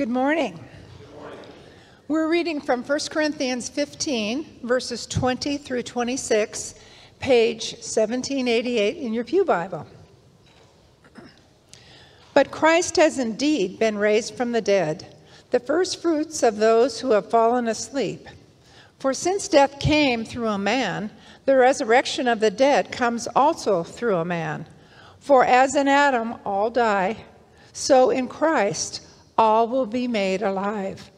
Good morning. We're reading from 1 Corinthians 15, verses 20 through 26, page 1788 in your Pew Bible. But Christ has indeed been raised from the dead, the first fruits of those who have fallen asleep. For since death came through a man, the resurrection of the dead comes also through a man. For as in Adam all die, so in Christ all will be made alive.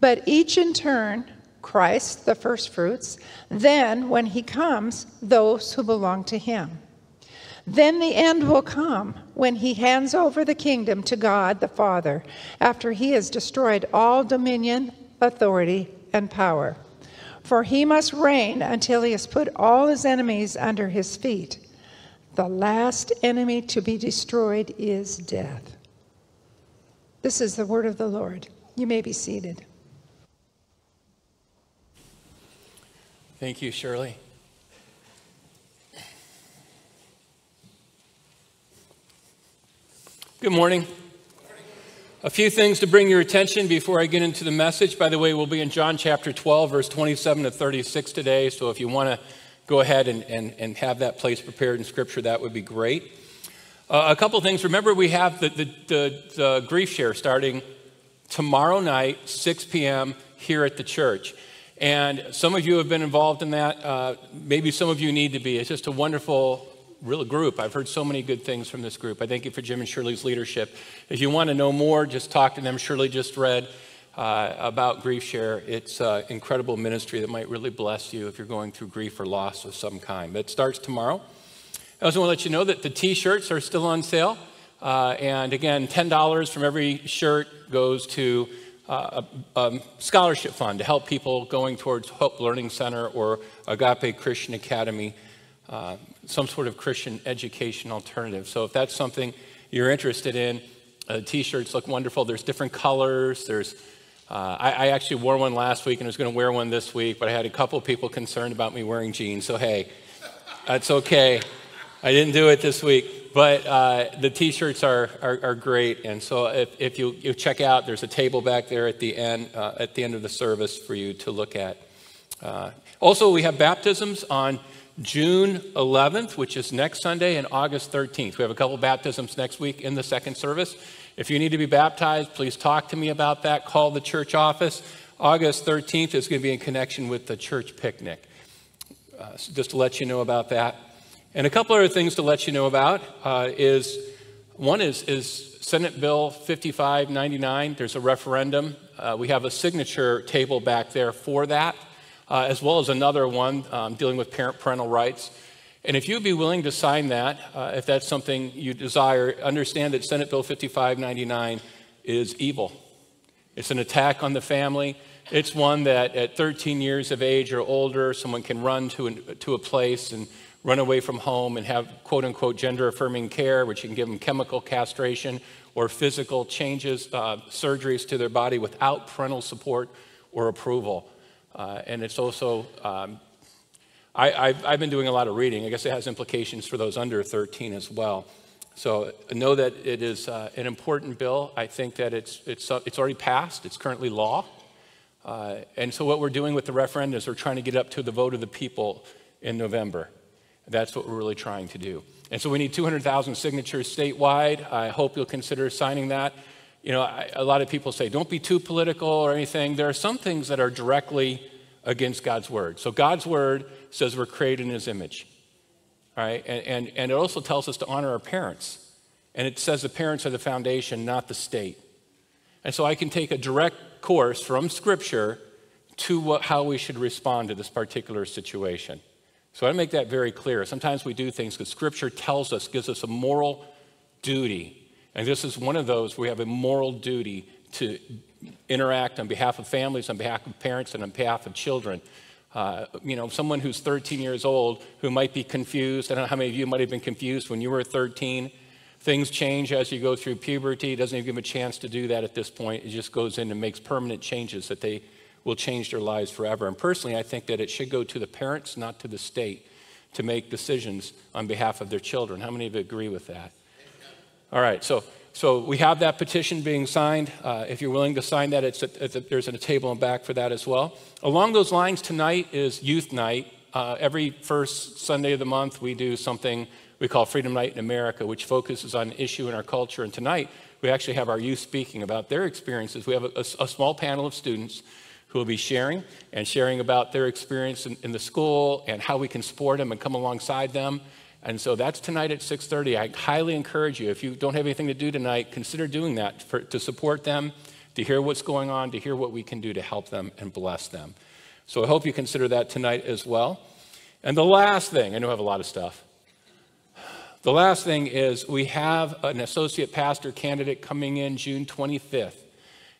But each in turn, Christ, the firstfruits, then, when he comes, those who belong to him. Then the end will come when he hands over the kingdom to God the Father, after he has destroyed all dominion, authority, and power. For he must reign until he has put all his enemies under his feet. The last enemy to be destroyed is death. This is the word of the Lord. You may be seated. Thank you, Shirley. Good morning. A few things to bring your attention before I get into the message. By the way, we'll be in John chapter 12, verse 27 to 36 today. So if you want to go ahead and, and, and have that place prepared in Scripture, that would be great. Uh, a couple things. Remember, we have the, the, the, the grief share starting tomorrow night, 6 p.m., here at the church. And some of you have been involved in that. Uh, maybe some of you need to be. It's just a wonderful, real group. I've heard so many good things from this group. I thank you for Jim and Shirley's leadership. If you want to know more, just talk to them. Shirley just read uh, about Grief Share. It's an incredible ministry that might really bless you if you're going through grief or loss of some kind. But it starts tomorrow. I also want to let you know that the t shirts are still on sale. Uh, and again, $10 from every shirt goes to uh, a, a, scholarship fund to help people going towards Hope Learning Center or Agape Christian Academy, uh, some sort of Christian education alternative. So if that's something you're interested in, uh, t-shirts look wonderful. There's different colors. There's uh, I, I, actually wore one last week and was going to wear one this week, but I had a couple people concerned about me wearing jeans. So hey, that's okay. I didn't do it this week, but uh, the t-shirts are, are, are, great. And so if, if you, you check out, there's a table back there at the end, uh, at the end of the service for you to look at. Uh, also, we have baptisms on June 11th, which is next Sunday, and August 13th. We have a couple baptisms next week in the second service. If you need to be baptized, please talk to me about that. Call the church office. August 13th is going to be in connection with the church picnic. Uh, so just to let you know about that. And a couple other things to let you know about uh, is one is, is Senate Bill 5599. There's a referendum. Uh, we have a signature table back there for that, uh, as well as another one um, dealing with parent parental rights. And if you'd be willing to sign that, uh, if that's something you desire, understand that Senate Bill 5599 is evil. It's an attack on the family. It's one that at 13 years of age or older, someone can run to, an, to a place and run away from home and have quote unquote gender affirming care, which you can give them chemical castration or physical changes, uh, surgeries to their body without parental support or approval. Uh, and it's also, um, I, have been doing a lot of reading. I guess it has implications for those under 13 as well. So know that it is uh, an important bill. I think that it's, it's, uh, it's already passed, it's currently law. Uh, and so, what we're doing with the referendum is we're trying to get up to the vote of the people in November. That's what we're really trying to do. And so we need 200,000 signatures statewide. I hope you'll consider signing that. You know, I, a lot of people say, don't be too political or anything. There are some things that are directly against God's word. So God's word says we're created in his image. Right? And, and, and it also tells us to honor our parents. And it says the parents are the foundation, not the state. And so I can take a direct course from Scripture to what, how we should respond to this particular situation. So I make that very clear. Sometimes we do things because Scripture tells us, gives us a moral duty. And this is one of those we have a moral duty to interact on behalf of families, on behalf of parents, and on behalf of children. Uh, you know, someone who's 13 years old who might be confused. I don't know how many of you might have been confused when you were 13. Things change as you go through puberty. It doesn't even give them a chance to do that at this point. It just goes in and makes permanent changes that they will change their lives forever. And personally, I think that it should go to the parents, not to the state, to make decisions on behalf of their children. How many of you agree with that? All right, so so we have that petition being signed. Uh, if you're willing to sign that, it's a, it's a, there's a table in back for that as well. Along those lines, tonight is Youth Night. Uh, every first Sunday of the month, we do something we call Freedom Night in America, which focuses on an issue in our culture. And tonight, we actually have our youth speaking about their experiences. We have a, a, a small panel of students who will be sharing and sharing about their experience in, in the school and how we can support them and come alongside them. And so that's tonight at 6:30. I highly encourage you if you don't have anything to do tonight, consider doing that for, to support them, to hear what's going on, to hear what we can do to help them and bless them. So I hope you consider that tonight as well. And the last thing, I know I have a lot of stuff. The last thing is we have an associate pastor candidate coming in June 25th.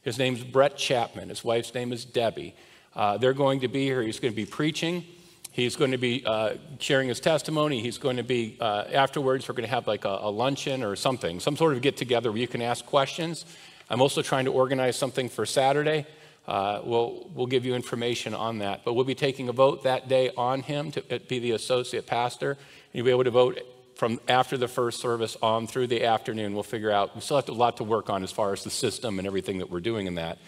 His name's Brett Chapman. His wife's name is Debbie. Uh, they're going to be here. He's going to be preaching. He's going to be uh, sharing his testimony. He's going to be, uh, afterwards, we're going to have like a, a, luncheon or something, some sort of get together where you can ask questions. I'm also trying to organize something for Saturday. Uh, we'll, we'll give you information on that. But we'll be taking a vote that day on him to be the associate pastor. You'll be able to vote from after the first service on through the afternoon. We'll figure out, we still have a lot to work on as far as the system and everything that we're doing in that.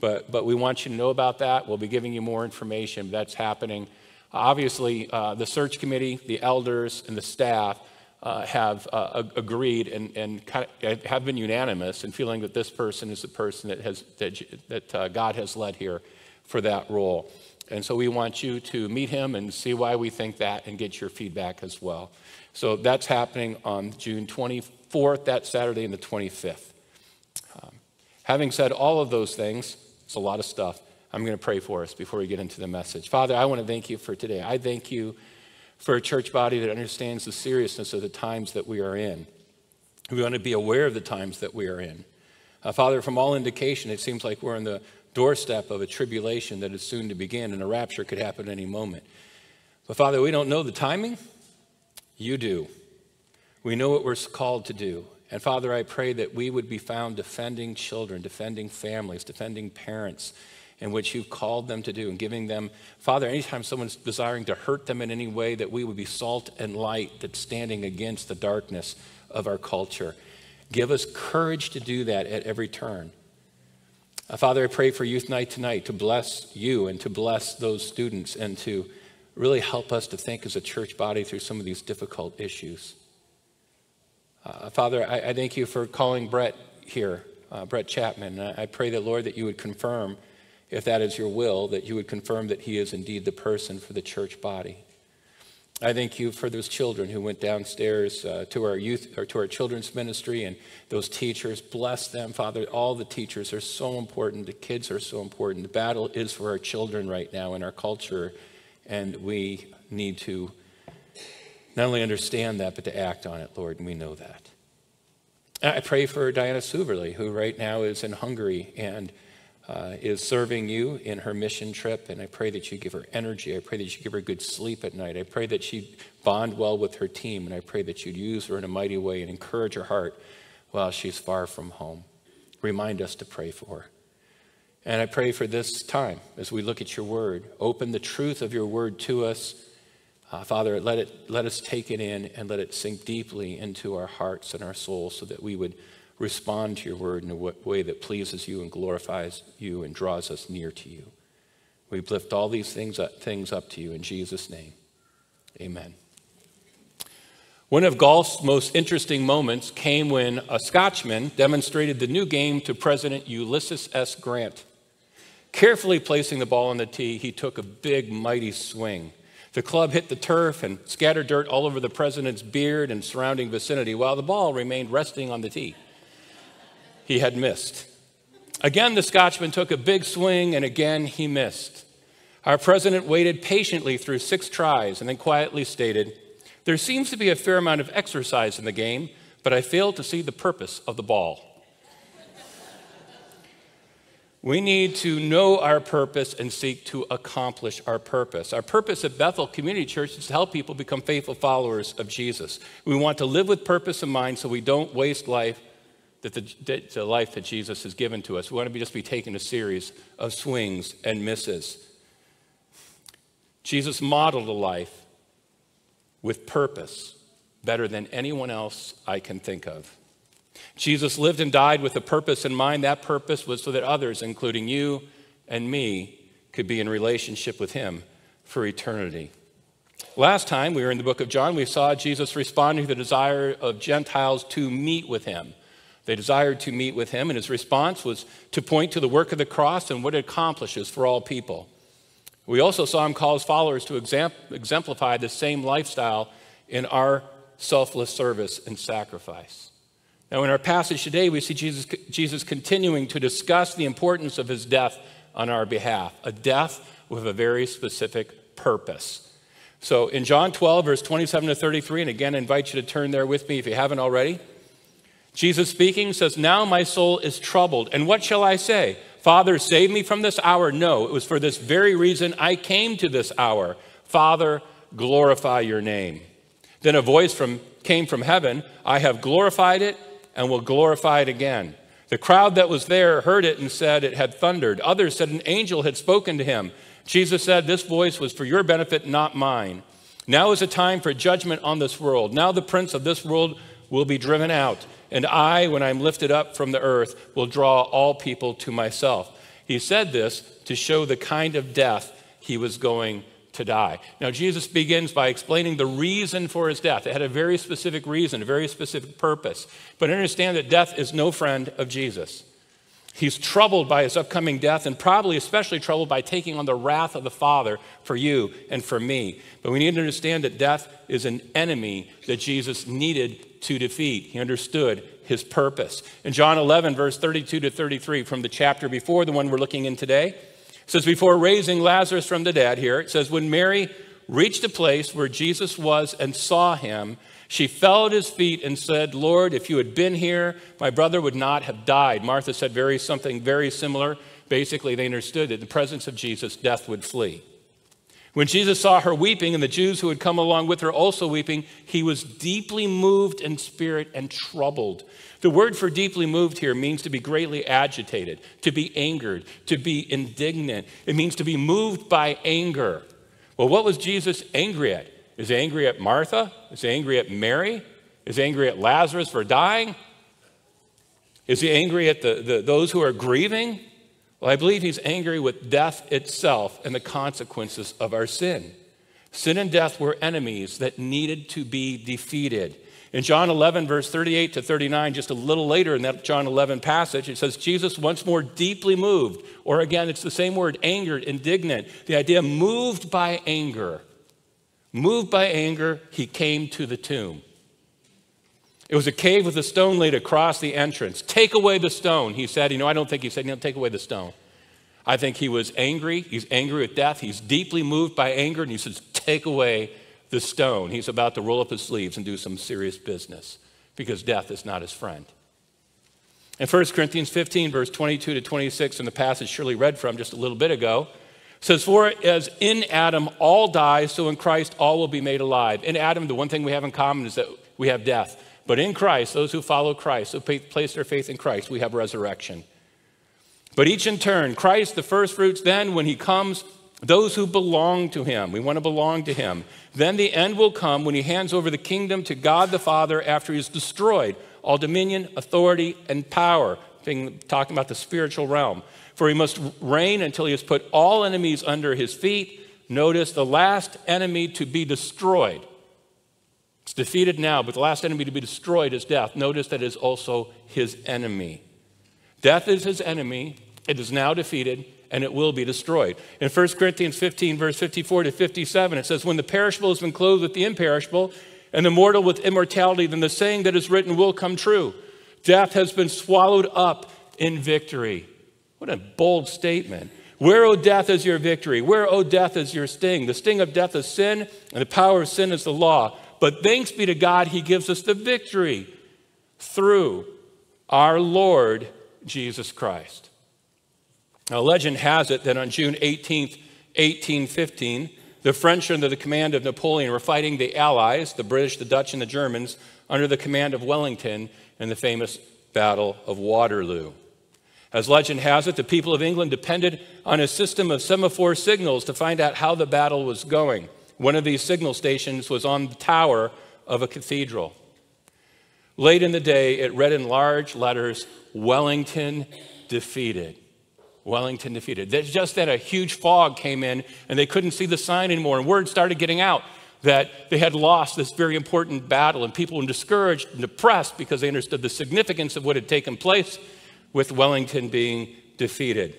But, but we want you to know about that. We'll be giving you more information. That's happening. Obviously, uh, the search committee, the elders, and the staff uh, have uh, agreed and, and kind of have been unanimous in feeling that this person is the person that, has, that, that uh, God has led here for that role. And so we want you to meet him and see why we think that and get your feedback as well. So that's happening on June 24th, that Saturday, and the 25th. Um, having said all of those things, it's a lot of stuff. I'm going to pray for us before we get into the message. Father, I want to thank you for today. I thank you for a church body that understands the seriousness of the times that we are in. We want to be aware of the times that we are in. Uh, Father, from all indication, it seems like we're on the doorstep of a tribulation that is soon to begin, and a rapture could happen any moment. But Father, we don't know the timing. You do. We know what we're called to do. And Father, I pray that we would be found defending children, defending families, defending parents, in which you've called them to do and giving them, Father, anytime someone's desiring to hurt them in any way, that we would be salt and light that's standing against the darkness of our culture. Give us courage to do that at every turn. Uh, Father, I pray for Youth Night tonight to bless you and to bless those students and to really help us to think as a church body through some of these difficult issues. Uh, Father, I, I, thank you for calling Brett here, uh, Brett Chapman. I, I pray that, Lord, that you would confirm if that is your will, that you would confirm that he is indeed the person for the church body. I thank you for those children who went downstairs uh, to our youth or to our children's ministry and those teachers. Bless them, Father. All the teachers are so important. The kids are so important. The battle is for our children right now in our culture, and we need to not only understand that, but to act on it, Lord, and we know that. I pray for Diana Suverly, who right now is in Hungary and uh, is serving you in her mission trip, and I pray that you give her energy. I pray that you give her good sleep at night. I pray that she bond well with her team, and I pray that you'd use her in a mighty way and encourage her heart while she's far from home. Remind us to pray for her. And I pray for this time as we look at your word. Open the truth of your word to us. Uh, Father, let, it, let us take it in and let it sink deeply into our hearts and our souls so that we would respond to your word in a way that pleases you and glorifies you and draws us near to you. We lift all these things up, things up to you in Jesus' name. Amen. One of golf's most interesting moments came when a Scotchman demonstrated the new game to President Ulysses S. Grant. Carefully placing the ball on the tee, he took a big, mighty swing. The club hit the turf and scattered dirt all over the president's beard and surrounding vicinity, while the ball remained resting on the tee he had missed. Again, the Scotchman took a big swing, and again he missed. Our president waited patiently through six tries and then quietly stated, There seems to be a fair amount of exercise in the game, but I fail to see the purpose of the ball. We need to know our purpose and seek to accomplish our purpose. Our purpose at Bethel Community Church is to help people become faithful followers of Jesus. We want to live with purpose in mind so we don't waste life that the, the life that Jesus has given to us. We want to be, just be taking a series of swings and misses. Jesus modeled a life with purpose better than anyone else I can think of. Jesus lived and died with a purpose in mind. That purpose was so that others, including you and me, could be in relationship with him for eternity. Last time we were in the book of John, we saw Jesus responding to the desire of Gentiles to meet with him. They desired to meet with him, and his response was to point to the work of the cross and what it accomplishes for all people. We also saw him call his followers to exemplify the same lifestyle in our selfless service and sacrifice. Now, in our passage today, we see Jesus, Jesus continuing to discuss the importance of his death on our behalf, a death with a very specific purpose. So, in John 12, verse 27 to 33, and again, I invite you to turn there with me if you haven't already. Jesus speaking says, Now my soul is troubled, and what shall I say? Father, save me from this hour. No, it was for this very reason I came to this hour. Father, glorify your name. Then a voice from, came from heaven I have glorified it and will glorify it again. The crowd that was there heard it and said it had thundered. Others said an angel had spoken to him. Jesus said, This voice was for your benefit, not mine. Now is a time for judgment on this world. Now the prince of this world will be driven out, and I, when I'm lifted up from the earth, will draw all people to myself. He said this to show the kind of death he was going to die. Now, Jesus begins by explaining the reason for his death. It had a very specific reason, a very specific purpose. But understand that death is no friend of Jesus. He's troubled by his upcoming death and probably especially troubled by taking on the wrath of the Father for you and for me. But we need to understand that death is an enemy that Jesus needed to defeat. He understood his purpose. In John 11, verse 32 to 33, from the chapter before the one we're looking in today, says, before raising Lazarus from the dead here, it says, when Mary reached a place where Jesus was and saw him, she fell at his feet and said, Lord, if you had been here, my brother would not have died. Martha said very something very similar. Basically, they understood that in the presence of Jesus, death would flee. When Jesus saw her weeping and the Jews who had come along with her also weeping, he was deeply moved in spirit and troubled. The word for deeply moved here means to be greatly agitated, to be angered, to be indignant. It means to be moved by anger. Well, what was Jesus angry at? Is he angry at Martha? Is he angry at Mary? Is he angry at Lazarus for dying? Is he angry at the, the, those who are grieving? Well, I believe he's angry with death itself and the consequences of our sin. Sin and death were enemies that needed to be defeated. In John 11, verse 38 to 39, just a little later in that John 11 passage, it says, Jesus once more deeply moved, or again, it's the same word, angered, indignant. The idea moved by anger. Moved by anger, he came to the tomb. It was a cave with a stone laid across the entrance. Take away the stone, he said. You know, I don't think he said, know, take away the stone. I think he was angry. He's angry with death. He's deeply moved by anger, and he says, take away the stone. He's about to roll up his sleeves and do some serious business because death is not his friend. In 1 Corinthians 15, verse 22 to 26, in the passage Shirley read from just a little bit ago, says, For as in Adam all die, so in Christ all will be made alive. In Adam, the one thing we have in common is that we have death. But in Christ, those who follow Christ, who place their faith in Christ, we have resurrection. But each in turn, Christ the first fruits, then when he comes, those who belong to him. We want to belong to him. Then the end will come when he hands over the kingdom to God the Father after he's destroyed all dominion, authority, and power, being, talking about the spiritual realm. For he must reign until he has put all enemies under his feet. Notice the last enemy to be destroyed it's defeated now, but the last enemy to be destroyed is death. Notice that is also his enemy. Death is his enemy. It is now defeated and it will be destroyed. In 1 Corinthians 15, verse 54 to 57, it says, When the perishable has been clothed with the imperishable, and the mortal with immortality, then the saying that is written will come true. Death has been swallowed up in victory. What a bold statement. Where, O death, is your victory? Where, O death, is your sting? The sting of death is sin, and the power of sin is the law. But thanks be to God, He gives us the victory through our Lord Jesus Christ. Now, legend has it that on June 18th, 1815, the French, under the command of Napoleon, were fighting the Allies, the British, the Dutch, and the Germans, under the command of Wellington in the famous Battle of Waterloo. As legend has it, the people of England depended on a system of semaphore signals to find out how the battle was going. One of these signal stations was on the tower of a cathedral. Late in the day, it read in large letters Wellington defeated. Wellington defeated. Just that a huge fog came in and they couldn't see the sign anymore. And word started getting out that they had lost this very important battle. And people were discouraged and depressed because they understood the significance of what had taken place with Wellington being defeated.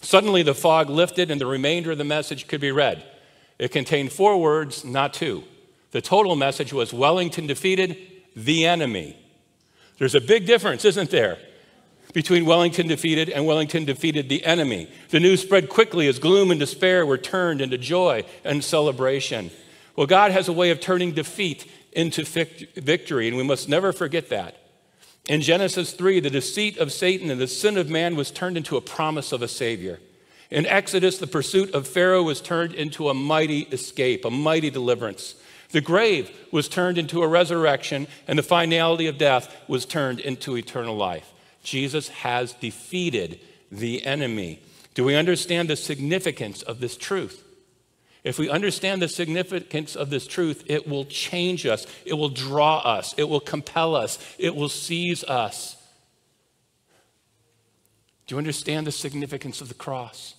Suddenly, the fog lifted and the remainder of the message could be read. It contained four words, not two. The total message was Wellington defeated the enemy. There's a big difference, isn't there? Between Wellington defeated and Wellington defeated the enemy. The news spread quickly as gloom and despair were turned into joy and celebration. Well, God has a way of turning defeat into victory, and we must never forget that. In Genesis 3, the deceit of Satan and the sin of man was turned into a promise of a Savior. In Exodus, the pursuit of Pharaoh was turned into a mighty escape, a mighty deliverance. The grave was turned into a resurrection, and the finality of death was turned into eternal life. Jesus has defeated the enemy. Do we understand the significance of this truth? If we understand the significance of this truth, it will change us, it will draw us, it will compel us, it will seize us. Do you understand the significance of the cross?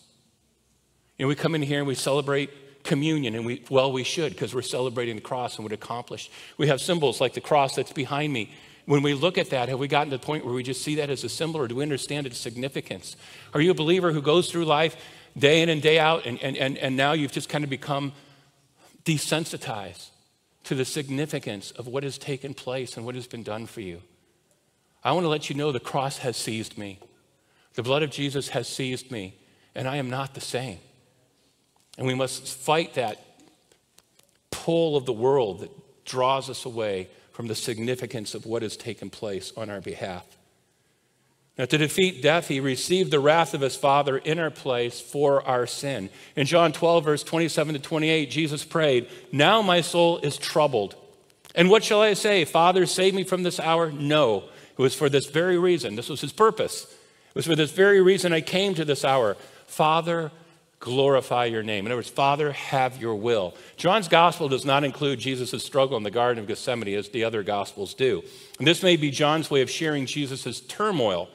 You know, we come in here and we celebrate communion, and we, well, we should because we're celebrating the cross and what it accomplished. We have symbols like the cross that's behind me. When we look at that, have we gotten to the point where we just see that as a symbol, or do we understand its significance? Are you a believer who goes through life day in and day out, and, and, and, and now you've just kind of become desensitized to the significance of what has taken place and what has been done for you. I want to let you know the cross has seized me. The blood of Jesus has seized me, and I am not the same. And we must fight that pull of the world that draws us away from the significance of what has taken place on our behalf. Now, to defeat death, he received the wrath of his Father in our place for our sin. In John 12, verse 27 to 28, Jesus prayed, Now my soul is troubled. And what shall I say? Father, save me from this hour? No. It was for this very reason. This was his purpose. It was for this very reason I came to this hour. Father, glorify your name. In other words, Father, have your will. John's gospel does not include Jesus' struggle in the Garden of Gethsemane as the other gospels do. And this may be John's way of sharing Jesus' turmoil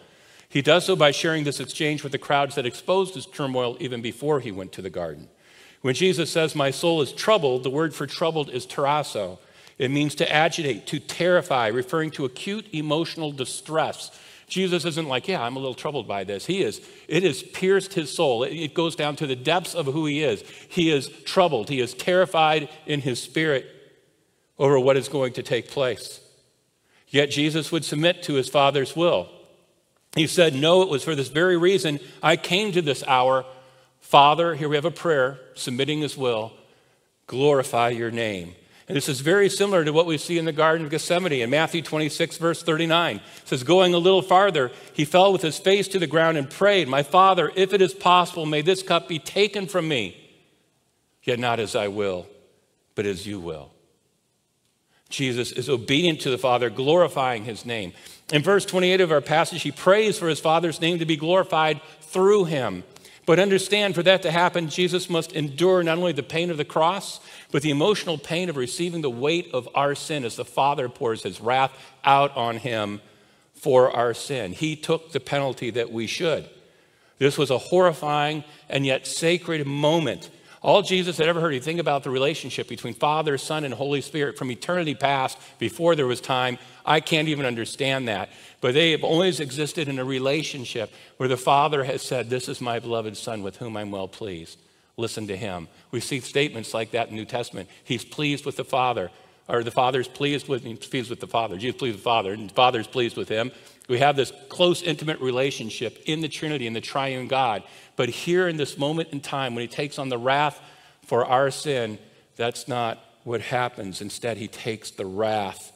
he does so by sharing this exchange with the crowds that exposed his turmoil even before he went to the garden. When Jesus says, My soul is troubled, the word for troubled is tarasso. It means to agitate, to terrify, referring to acute emotional distress. Jesus isn't like, yeah, I'm a little troubled by this. He is. It has pierced his soul. It goes down to the depths of who he is. He is troubled. He is terrified in his spirit over what is going to take place. Yet Jesus would submit to his Father's will. He said, No, it was for this very reason I came to this hour. Father, here we have a prayer, submitting his will, glorify your name. And this is very similar to what we see in the Garden of Gethsemane in Matthew 26, verse 39. It says, Going a little farther, he fell with his face to the ground and prayed, My Father, if it is possible, may this cup be taken from me. Yet not as I will, but as you will. Jesus is obedient to the Father, glorifying his name. In verse 28 of our passage, he prays for his Father's name to be glorified through him. But understand, for that to happen, Jesus must endure not only the pain of the cross, but the emotional pain of receiving the weight of our sin as the Father pours his wrath out on him for our sin. He took the penalty that we should. This was a horrifying and yet sacred moment all Jesus had ever heard, you think about the relationship between Father, Son, and Holy Spirit from eternity past, before there was time. I can't even understand that. But they have always existed in a relationship where the Father has said, This is my beloved Son with whom I'm well pleased. Listen to him. We see statements like that in the New Testament. He's pleased with the Father, or the Father's pleased with, he's pleased with the Father. Jesus pleased with the Father, and the Father's pleased with him. We have this close, intimate relationship in the Trinity, in the triune God. But here in this moment in time, when he takes on the wrath for our sin, that's not what happens. Instead, he takes the wrath.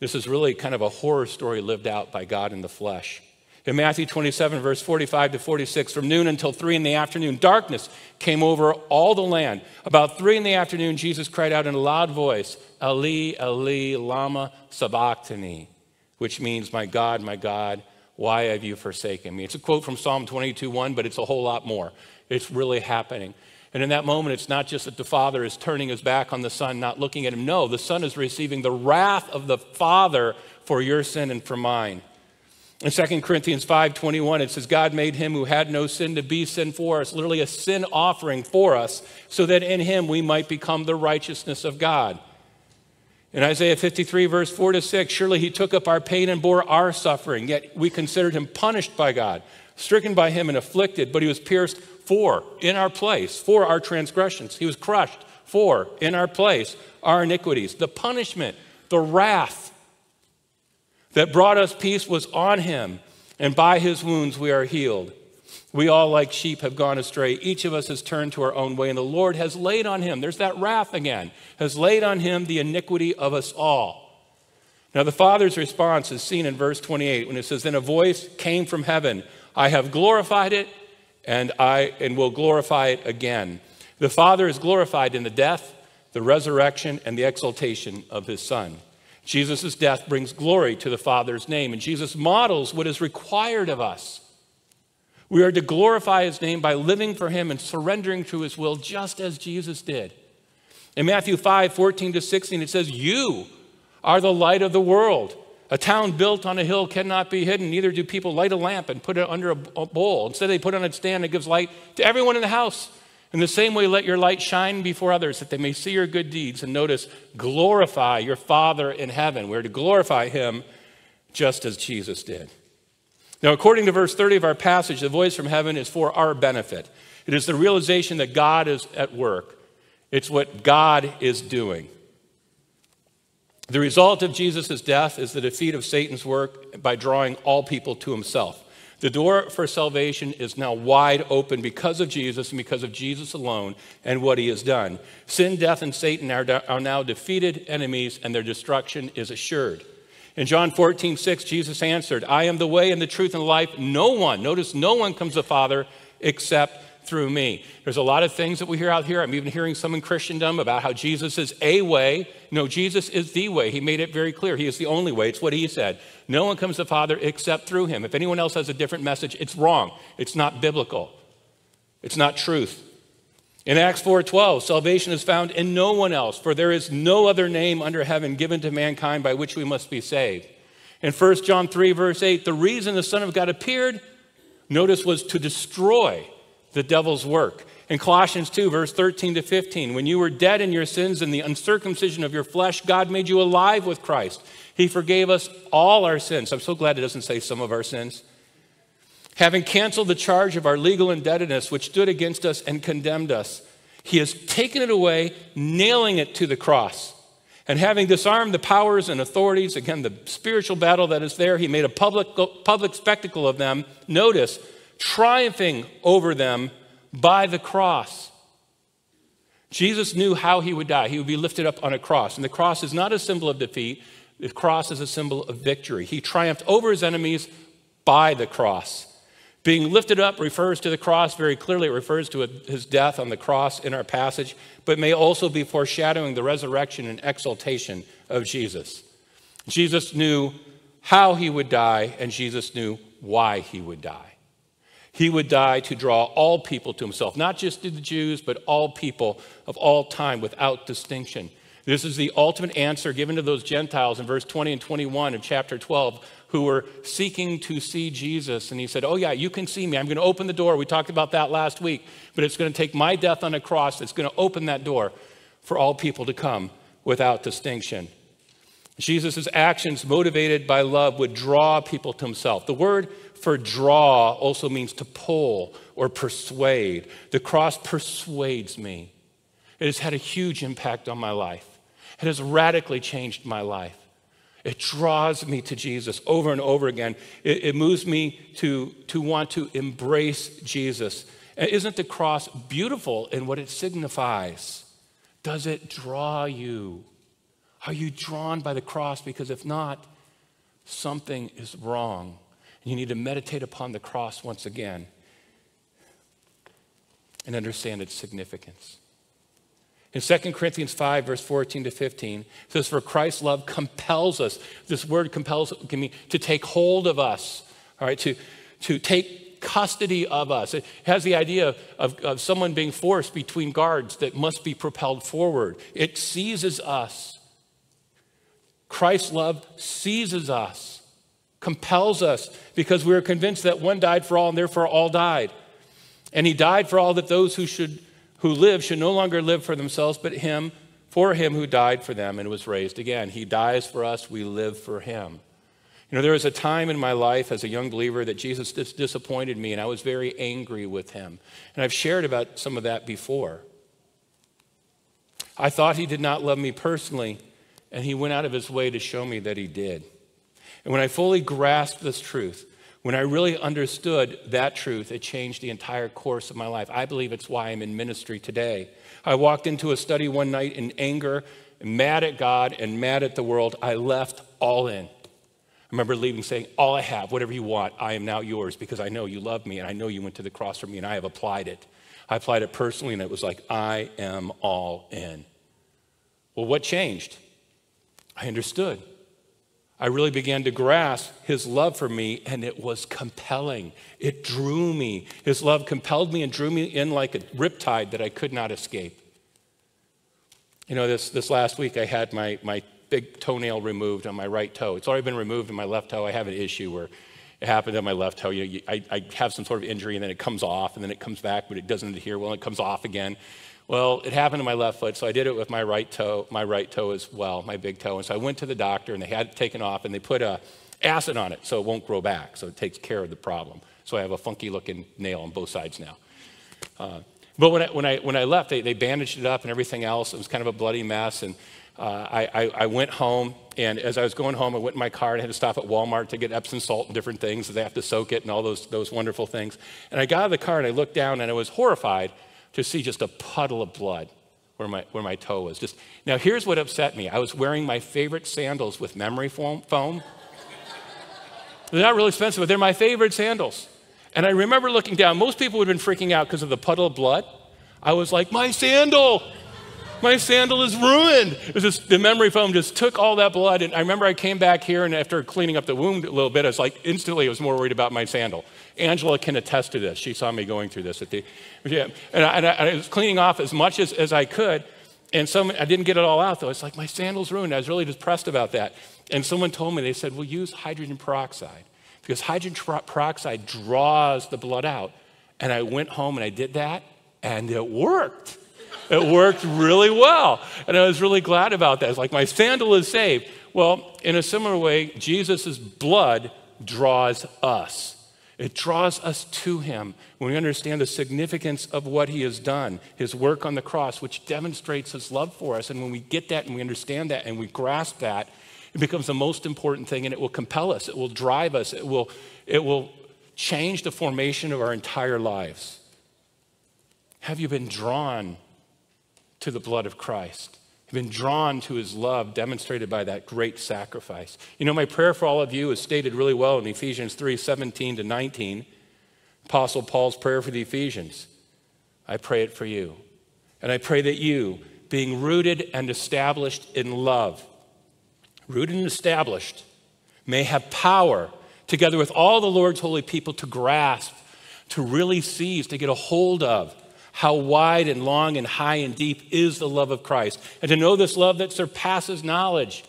This is really kind of a horror story lived out by God in the flesh. In Matthew 27, verse 45 to 46, from noon until three in the afternoon, darkness came over all the land. About three in the afternoon, Jesus cried out in a loud voice, Eli, Eli, Lama Sabachthani which means, My God, my God, why have you forsaken me? It's a quote from Psalm 22 1, but it's a whole lot more. It's really happening. And in that moment, it's not just that the Father is turning his back on the Son, not looking at him. No, the Son is receiving the wrath of the Father for your sin and for mine. In 2 Corinthians 5:21 it says God made him who had no sin to be sin for us, literally a sin offering for us, so that in him we might become the righteousness of God. In Isaiah 53 verse 4 to 6, surely he took up our pain and bore our suffering, yet we considered him punished by God, stricken by him and afflicted, but he was pierced for in our place, for our transgressions. He was crushed for in our place our iniquities. The punishment, the wrath that brought us peace was on him, and by his wounds we are healed. We all, like sheep, have gone astray. Each of us has turned to our own way, and the Lord has laid on him, there's that wrath again, has laid on him the iniquity of us all. Now, the Father's response is seen in verse 28 when it says, Then a voice came from heaven I have glorified it, and I and will glorify it again. The Father is glorified in the death, the resurrection, and the exaltation of his Son. Jesus' death brings glory to the Father's name, and Jesus models what is required of us. We are to glorify his name by living for him and surrendering to his will, just as Jesus did. In Matthew 5 14 to 16, it says, You are the light of the world. A town built on a hill cannot be hidden. Neither do people light a lamp and put it under a bowl. Instead, they put it on a stand that gives light to everyone in the house. In the same way, let your light shine before others that they may see your good deeds. And notice, glorify your Father in heaven. We're to glorify him just as Jesus did. Now, according to verse 30 of our passage, the voice from heaven is for our benefit. It is the realization that God is at work, it's what God is doing. The result of Jesus' death is the defeat of Satan's work by drawing all people to himself. The door for salvation is now wide open because of Jesus and because of Jesus alone and what he has done. Sin, death, and Satan are, are now defeated enemies, and their destruction is assured. In John 14, 6, Jesus answered, I am the way and the truth and life. No one, notice, no one comes to the Father except through me. There's a lot of things that we hear out here. I'm even hearing some in Christendom about how Jesus is a way. No, Jesus is the way. He made it very clear. He is the only way. It's what he said. No one comes to the Father except through him. If anyone else has a different message, it's wrong. It's not biblical. It's not truth. In Acts 4:12, salvation is found in no one else, for there is no other name under heaven given to mankind by which we must be saved. In 1 John 3 verse 8, the reason the Son of God appeared, notice was to destroy the devil's work. In Colossians 2, verse 13 to 15, when you were dead in your sins and the uncircumcision of your flesh, God made you alive with Christ. He forgave us all our sins. I'm so glad it doesn't say some of our sins. Having canceled the charge of our legal indebtedness, which stood against us and condemned us, He has taken it away, nailing it to the cross. And having disarmed the powers and authorities, again, the spiritual battle that is there, He made a public, public spectacle of them. Notice, triumphing over them by the cross. Jesus knew how he would die. He would be lifted up on a cross. And the cross is not a symbol of defeat, the cross is a symbol of victory. He triumphed over his enemies by the cross. Being lifted up refers to the cross very clearly. It refers to his death on the cross in our passage, but may also be foreshadowing the resurrection and exaltation of Jesus. Jesus knew how he would die, and Jesus knew why he would die. He would die to draw all people to himself, not just to the Jews, but all people of all time without distinction. This is the ultimate answer given to those Gentiles in verse 20 and 21 of chapter 12 who were seeking to see Jesus. And he said, Oh, yeah, you can see me. I'm going to open the door. We talked about that last week, but it's going to take my death on a cross that's going to open that door for all people to come without distinction. Jesus' actions, motivated by love, would draw people to himself. The word for draw also means to pull or persuade. The cross persuades me. It has had a huge impact on my life, it has radically changed my life. It draws me to Jesus over and over again. It, it moves me to, to want to embrace Jesus. Isn't the cross beautiful in what it signifies? Does it draw you? Are you drawn by the cross? Because if not, something is wrong. And you need to meditate upon the cross once again and understand its significance. In 2 Corinthians 5, verse 14 to 15, it says, For Christ's love compels us. This word compels can mean to take hold of us, all right, to, to take custody of us. It has the idea of, of someone being forced between guards that must be propelled forward. It seizes us. Christ's love seizes us, compels us, because we are convinced that one died for all and therefore all died. And he died for all that those who should who live should no longer live for themselves, but him, for him who died for them and was raised again. He dies for us, we live for him. You know, there was a time in my life as a young believer that Jesus dis- disappointed me, and I was very angry with him. And I've shared about some of that before. I thought he did not love me personally, and he went out of his way to show me that he did. And when I fully grasped this truth, when I really understood that truth, it changed the entire course of my life. I believe it's why I'm in ministry today. I walked into a study one night in anger, mad at God and mad at the world. I left all in. I remember leaving saying, All I have, whatever you want, I am now yours because I know you love me and I know you went to the cross for me and I have applied it. I applied it personally and it was like, I am all in. Well, what changed? I understood. I really began to grasp his love for me, and it was compelling. It drew me. His love compelled me and drew me in like a riptide that I could not escape. You know, this, this last week I had my, my big toenail removed on my right toe. It's already been removed on my left toe. I have an issue where it happened on my left toe. You know, I, I have some sort of injury, and then it comes off, and then it comes back, but it doesn't adhere well, and it comes off again. Well, it happened to my left foot, so I did it with my right toe, my right toe as well, my big toe. And so I went to the doctor, and they had it taken off, and they put a acid on it so it won't grow back, so it takes care of the problem. So I have a funky looking nail on both sides now. Uh, but when I, when, I, when I left, they, they bandaged it up and everything else. It was kind of a bloody mess. And uh, I, I, I, went home, and as I was going home, I went in my car and I had to stop at Walmart to get Epsom salt and different things. They have to soak it and all those, those wonderful things. And I got out of the car and I looked down and I was horrified to see just a puddle of blood where my, where my toe was. Just now, here's what upset me. I was wearing my favorite sandals with memory foam. foam. they're not really expensive, but they're my favorite sandals. And I remember looking down. Most people would have been freaking out because of the puddle of blood. I was like, my sandal. My sandal is ruined. Just, the memory foam just took all that blood. And I remember I came back here, and after cleaning up the wound a little bit, I was like, instantly, I was more worried about my sandal. Angela can attest to this. She saw me going through this at the, yeah. And I, and I was cleaning off as much as, as I could. And some, I didn't get it all out though. It's like my sandal's ruined. I was really depressed about that. And someone told me, they said, well, use hydrogen peroxide because hydrogen peroxide draws the blood out. And I went home and I did that and it worked. It worked really well. And I was really glad about that. It's like my sandal is saved. Well, in a similar way, Jesus' blood draws us. It draws us to him when we understand the significance of what he has done, his work on the cross, which demonstrates his love for us. And when we get that and we understand that and we grasp that, it becomes the most important thing and it will compel us, it will drive us, it will, it will change the formation of our entire lives. Have you been drawn to the blood of Christ? have been drawn to his love demonstrated by that great sacrifice. You know, my prayer for all of you is stated really well in Ephesians 3 17 to 19. Apostle Paul's prayer for the Ephesians. I pray it for you. And I pray that you, being rooted and established in love, rooted and established, may have power, together with all the Lord's holy people, to grasp, to really seize, to get a hold of how wide and long and high and deep is the love of Christ, and to know this love that surpasses knowledge,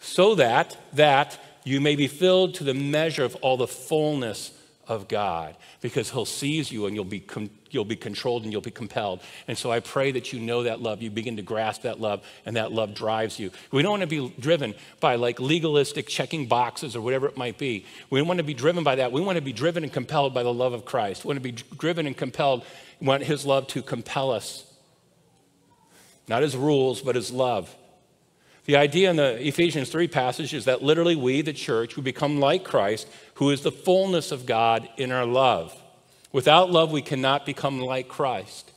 so that that you may be filled to the measure of all the fullness of God, because He'll seize you and you'll be you'll be controlled and you'll be compelled. And so I pray that you know that love, you begin to grasp that love, and that love drives you. We don't want to be driven by like legalistic checking boxes or whatever it might be. We don't want to be driven by that. We want to be driven and compelled by the love of Christ. We want to be driven and compelled want his love to compel us. Not his rules, but his love. The idea in the Ephesians 3 passage is that literally we, the church, we become like Christ, who is the fullness of God in our love. Without love, we cannot become like Christ.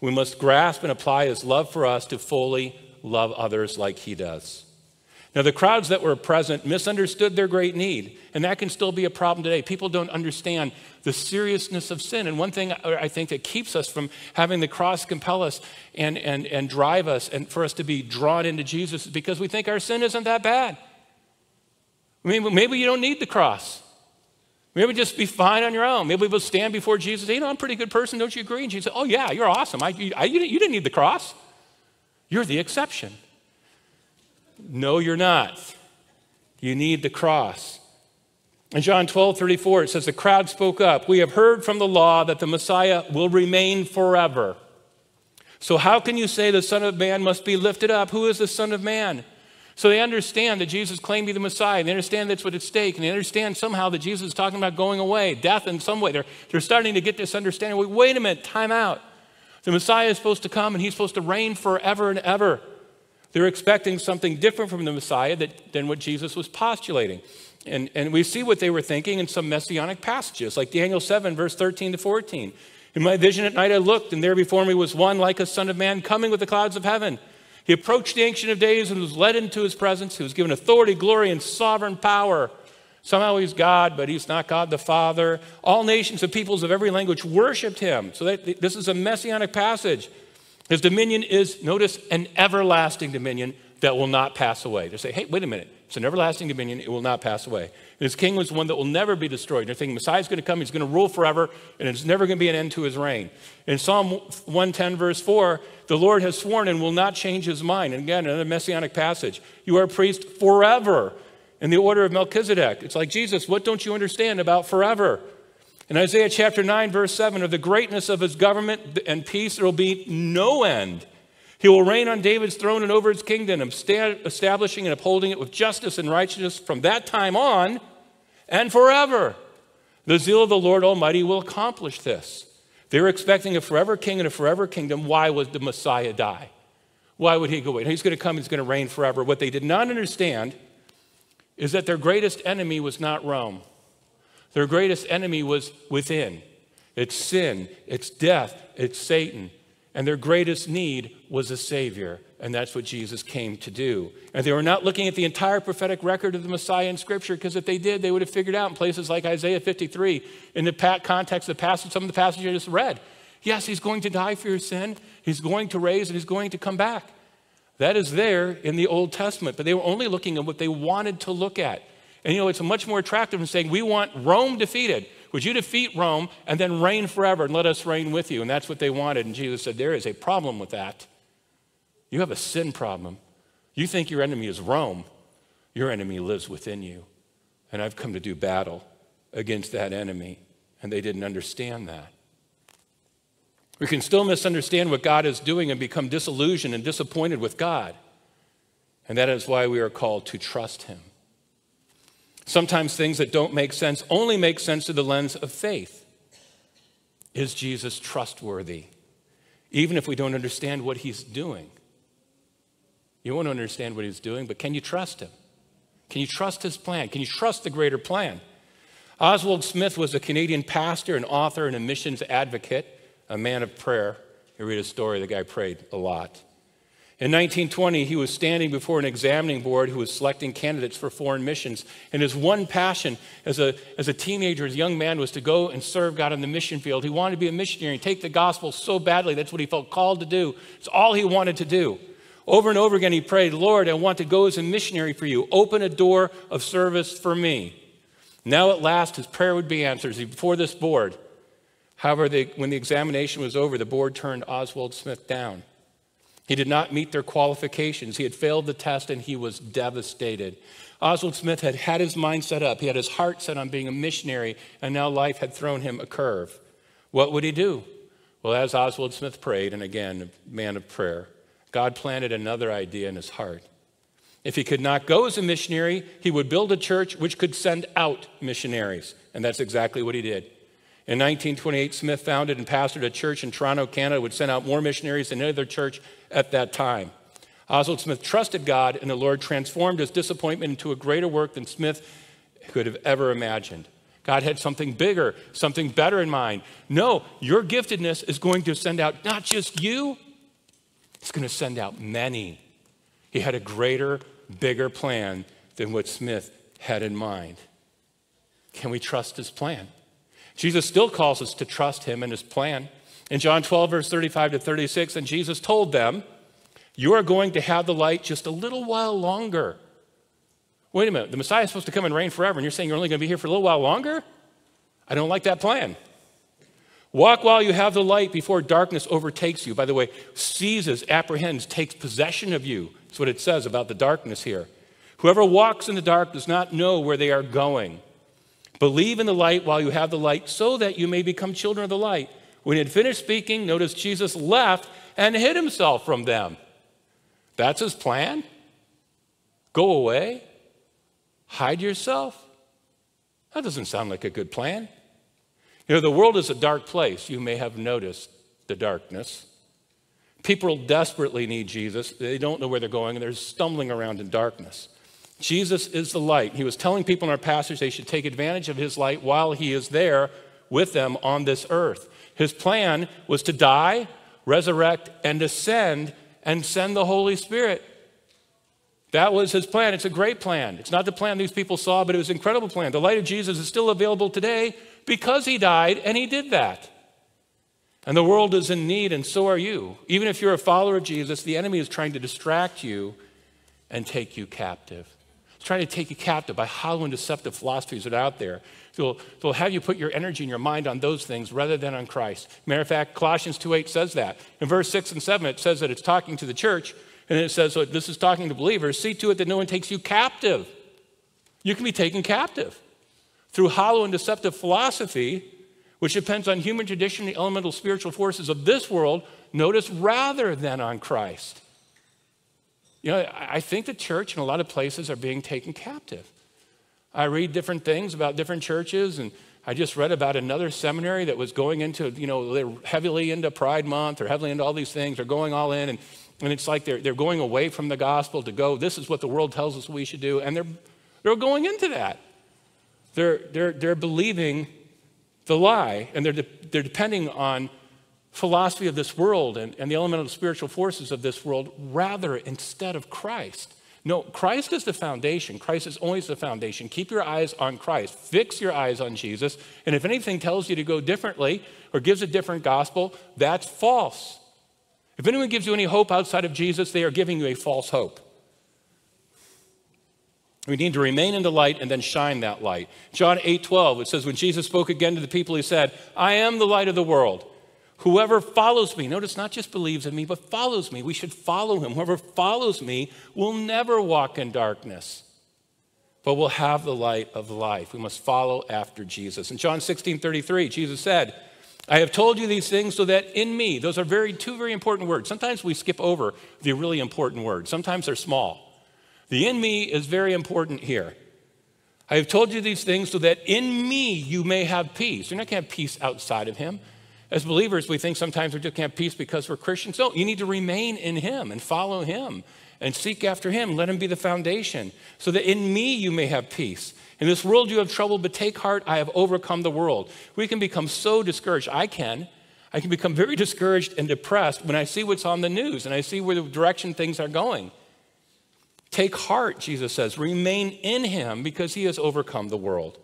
We must grasp and apply his love for us to fully love others like he does. Now, the crowds that were present misunderstood their great need, and that can still be a problem today. People don't understand the seriousness of sin. And one thing I think that keeps us from having the cross compel us and, and, and drive us and for us to be drawn into Jesus is because we think our sin isn't that bad. Maybe, maybe you don't need the cross. Maybe just be fine on your own. Maybe we'll stand before Jesus. You know, I'm a pretty good person, don't you agree? And Jesus said, Oh, yeah, you're awesome. I, I, you, you didn't need the cross. You're the exception. No, you're not. You need the cross. In John 12, 34, it says, The crowd spoke up. We have heard from the law that the Messiah will remain forever. So, how can you say the Son of Man must be lifted up? Who is the Son of Man? So they understand that Jesus claimed to be the Messiah. They understand that's what's at stake. And they understand somehow that Jesus is talking about going away, death in some way. They're, they're starting to get this understanding. Wait, wait a minute, time out. The Messiah is supposed to come and he's supposed to reign forever and ever. They're expecting something different from the Messiah that, than what Jesus was postulating. And, and we see what they were thinking in some messianic passages, like Daniel 7, verse 13 to 14. In my vision at night I looked, and there before me was one like a son of man coming with the clouds of heaven. He approached the Ancient of Days and was led into his presence. He was given authority, glory, and sovereign power. Somehow he's God, but he's not God the Father. All nations and peoples of every language worshiped him. So that, this is a messianic passage. His dominion is, notice, an everlasting dominion that will not pass away. They say, hey, wait a minute. It's an everlasting dominion. It will not pass away. And his kingdom is one that will never be destroyed. They're thinking Messiah's going to come. He's going to rule forever, and there's never going to be an end to his reign. In Psalm 110, verse 4, the Lord has sworn and will not change his mind. And again, another messianic passage. You are a priest forever in the order of Melchizedek. It's like, Jesus, what don't you understand about forever? In Isaiah chapter 9, verse 7, of the greatness of his government and peace, there will be no end. He will reign on David's throne and over his kingdom, establishing and upholding it with justice and righteousness from that time on and forever. The zeal of the Lord Almighty will accomplish this. They were expecting a forever king and a forever kingdom. Why would the Messiah die? Why would he go away? He's going to come, he's going to reign forever. What they did not understand is that their greatest enemy was not Rome, their greatest enemy was within. It's sin, it's death, it's Satan. And their greatest need was a Savior. And that's what Jesus came to do. And they were not looking at the entire prophetic record of the Messiah in Scripture, because if they did, they would have figured out in places like Isaiah 53, in the context of the passage, some of the passages I just read. Yes, he's going to die for your sin, he's going to raise, and he's going to come back. That is there in the Old Testament, but they were only looking at what they wanted to look at. And you know, it's much more attractive than saying, we want Rome defeated. Would you defeat Rome and then reign forever and let us reign with you? And that's what they wanted. And Jesus said, There is a problem with that. You have a sin problem. You think your enemy is Rome, your enemy lives within you. And I've come to do battle against that enemy. And they didn't understand that. We can still misunderstand what God is doing and become disillusioned and disappointed with God. And that is why we are called to trust Him. Sometimes things that don't make sense only make sense through the lens of faith. Is Jesus trustworthy? Even if we don't understand what he's doing. You won't understand what he's doing, but can you trust him? Can you trust his plan? Can you trust the greater plan? Oswald Smith was a Canadian pastor, an author, and a missions advocate, a man of prayer. You read his story, the guy prayed a lot. In 1920, he was standing before an examining board who was selecting candidates for foreign missions. And his one passion as a, as a teenager, as a young man, was to go and serve God in the mission field. He wanted to be a missionary and take the gospel so badly. That's what he felt called to do. It's all he wanted to do. Over and over again, he prayed, Lord, I want to go as a missionary for you. Open a door of service for me. Now, at last, his prayer would be answered before this board. However, they, when the examination was over, the board turned Oswald Smith down. He did not meet their qualifications. He had failed the test and he was devastated. Oswald Smith had had his mind set up. He had his heart set on being a missionary, and now life had thrown him a curve. What would he do? Well, as Oswald Smith prayed, and again, a man of prayer, God planted another idea in his heart. If he could not go as a missionary, he would build a church which could send out missionaries. And that's exactly what he did. In 1928, Smith founded and pastored a church in Toronto, Canada, which sent out more missionaries than any other church at that time. Oswald Smith trusted God, and the Lord transformed his disappointment into a greater work than Smith could have ever imagined. God had something bigger, something better in mind. No, your giftedness is going to send out not just you, it's going to send out many. He had a greater, bigger plan than what Smith had in mind. Can we trust his plan? Jesus still calls us to trust him and his plan. In John 12, verse 35 to 36, and Jesus told them, You are going to have the light just a little while longer. Wait a minute, the Messiah is supposed to come and reign forever, and you're saying you're only going to be here for a little while longer? I don't like that plan. Walk while you have the light before darkness overtakes you. By the way, seizes, apprehends, takes possession of you. That's what it says about the darkness here. Whoever walks in the dark does not know where they are going. Believe in the light while you have the light so that you may become children of the light. When he had finished speaking, notice Jesus left and hid himself from them. That's his plan? Go away? Hide yourself? That doesn't sound like a good plan. You know, the world is a dark place. You may have noticed the darkness. People desperately need Jesus. They don't know where they're going and they're stumbling around in darkness. Jesus is the light. He was telling people in our passage they should take advantage of his light while he is there with them on this earth. His plan was to die, resurrect, and ascend and send the Holy Spirit. That was his plan. It's a great plan. It's not the plan these people saw, but it was an incredible plan. The light of Jesus is still available today because he died and he did that. And the world is in need, and so are you. Even if you're a follower of Jesus, the enemy is trying to distract you and take you captive. Trying to take you captive by hollow and deceptive philosophies that are out there. They'll, they'll have you put your energy and your mind on those things rather than on Christ. Matter of fact, Colossians 2.8 says that. In verse 6 and 7, it says that it's talking to the church, and it says, so this is talking to believers, see to it that no one takes you captive. You can be taken captive through hollow and deceptive philosophy, which depends on human tradition, and the elemental spiritual forces of this world, notice, rather than on Christ. You know, I think the church in a lot of places are being taken captive. I read different things about different churches, and I just read about another seminary that was going into, you know, they're heavily into Pride Month or heavily into all these things. They're going all in, and, and it's like they're, they're going away from the gospel to go, this is what the world tells us we should do, and they're, they're going into that. They're, they're, they're believing the lie, and they're, de- they're depending on philosophy of this world and, and the elemental spiritual forces of this world rather instead of Christ. No, Christ is the foundation. Christ is always the foundation. Keep your eyes on Christ. Fix your eyes on Jesus. And if anything tells you to go differently or gives a different gospel, that's false. If anyone gives you any hope outside of Jesus, they are giving you a false hope. We need to remain in the light and then shine that light. John 8 12, it says, When Jesus spoke again to the people, he said, I am the light of the world. Whoever follows me, notice not just believes in me, but follows me. We should follow him. Whoever follows me will never walk in darkness, but will have the light of life. We must follow after Jesus. In John 16 33, Jesus said, I have told you these things so that in me, those are very two very important words. Sometimes we skip over the really important words. Sometimes they're small. The in me is very important here. I have told you these things so that in me you may have peace. You're not going to have peace outside of him. As believers, we think sometimes we just can't peace because we're Christians. No, you need to remain in him and follow him and seek after him. Let him be the foundation so that in me you may have peace. In this world you have trouble, but take heart, I have overcome the world. We can become so discouraged. I can. I can become very discouraged and depressed when I see what's on the news and I see where the direction things are going. Take heart, Jesus says. Remain in him because he has overcome the world.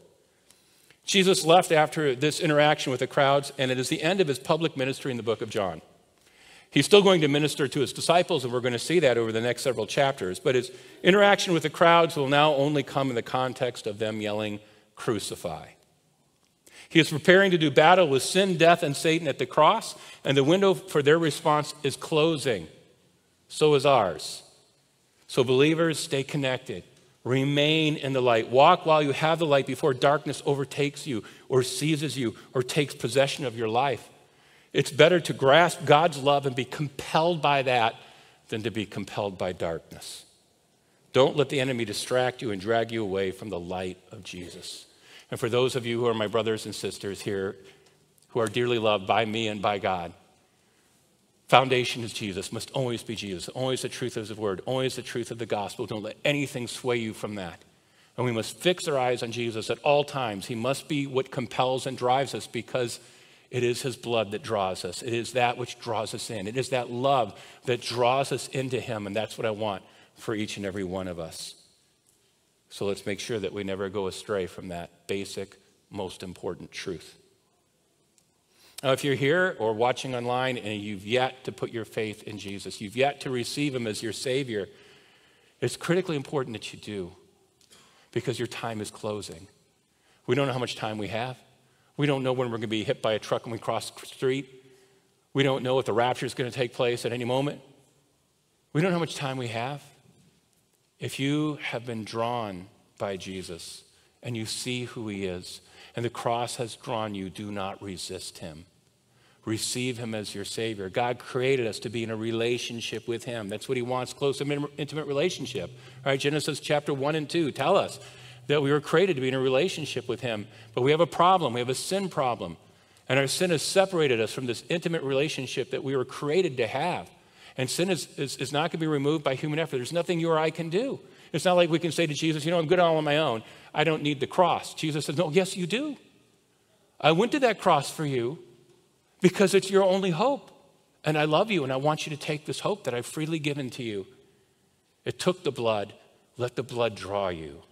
Jesus left after this interaction with the crowds, and it is the end of his public ministry in the book of John. He's still going to minister to his disciples, and we're going to see that over the next several chapters. But his interaction with the crowds will now only come in the context of them yelling, Crucify. He is preparing to do battle with sin, death, and Satan at the cross, and the window for their response is closing. So is ours. So, believers, stay connected. Remain in the light. Walk while you have the light before darkness overtakes you or seizes you or takes possession of your life. It's better to grasp God's love and be compelled by that than to be compelled by darkness. Don't let the enemy distract you and drag you away from the light of Jesus. And for those of you who are my brothers and sisters here, who are dearly loved by me and by God, Foundation is Jesus, must always be Jesus, always the truth of his word, always the truth of the gospel. Don't let anything sway you from that. And we must fix our eyes on Jesus at all times. He must be what compels and drives us because it is his blood that draws us. It is that which draws us in. It is that love that draws us into him. And that's what I want for each and every one of us. So let's make sure that we never go astray from that basic, most important truth. Now, if you're here or watching online and you've yet to put your faith in Jesus, you've yet to receive him as your Savior, it's critically important that you do because your time is closing. We don't know how much time we have. We don't know when we're going to be hit by a truck when we cross the street. We don't know if the rapture is going to take place at any moment. We don't know how much time we have. If you have been drawn by Jesus and you see who he is, and the cross has drawn you, do not resist him. Receive him as your Savior. God created us to be in a relationship with him. That's what he wants close, intimate relationship. All right, Genesis chapter 1 and 2 tell us that we were created to be in a relationship with him. But we have a problem, we have a sin problem. And our sin has separated us from this intimate relationship that we were created to have. And sin is, is, is not going to be removed by human effort. There's nothing you or I can do. It's not like we can say to Jesus, you know, I'm good all on my own. I don't need the cross. Jesus says, no, yes, you do. I went to that cross for you because it's your only hope. And I love you, and I want you to take this hope that I've freely given to you. It took the blood. Let the blood draw you.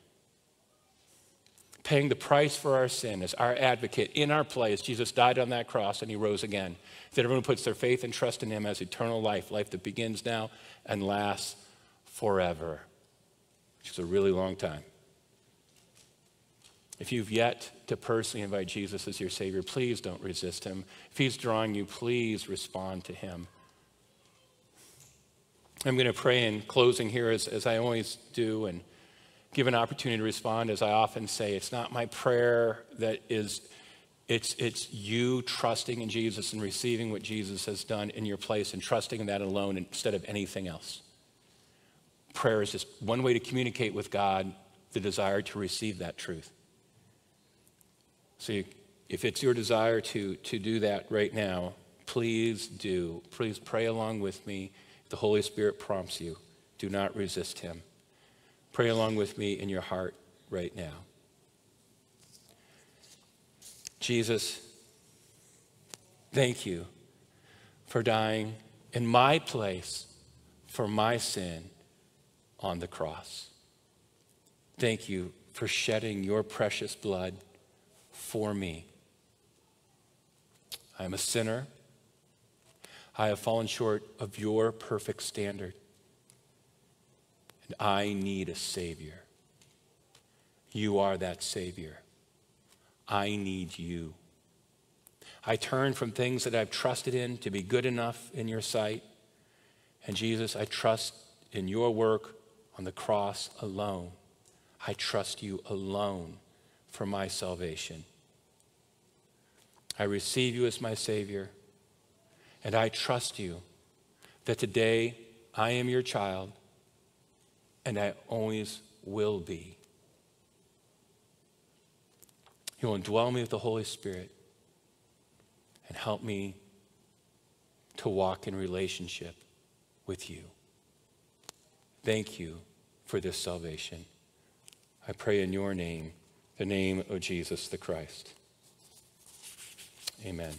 Paying the price for our sin as our advocate in our place, Jesus died on that cross and he rose again. That everyone puts their faith and trust in him as eternal life, life that begins now and lasts forever, which is a really long time. If you've yet to personally invite Jesus as your Savior, please don't resist him. If he's drawing you, please respond to him. I'm going to pray in closing here, as, as I always do, and give an opportunity to respond. As I often say, it's not my prayer that is, it's, it's you trusting in Jesus and receiving what Jesus has done in your place and trusting in that alone instead of anything else. Prayer is just one way to communicate with God the desire to receive that truth. So if it's your desire to, to do that right now, please do. Please pray along with me. The Holy Spirit prompts you. Do not resist him. Pray along with me in your heart right now. Jesus, thank you for dying in my place for my sin on the cross. Thank you for shedding your precious blood for me. I am a sinner. I have fallen short of your perfect standard. And I need a Savior. You are that Savior. I need you. I turn from things that I've trusted in to be good enough in your sight. And Jesus, I trust in your work on the cross alone. I trust you alone for my salvation. I receive you as my Savior, and I trust you that today I am your child, and I always will be. You will indwell me with the Holy Spirit and help me to walk in relationship with you. Thank you for this salvation. I pray in your name, the name of Jesus the Christ. Amen.